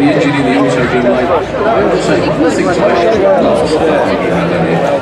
definitely also like, I the things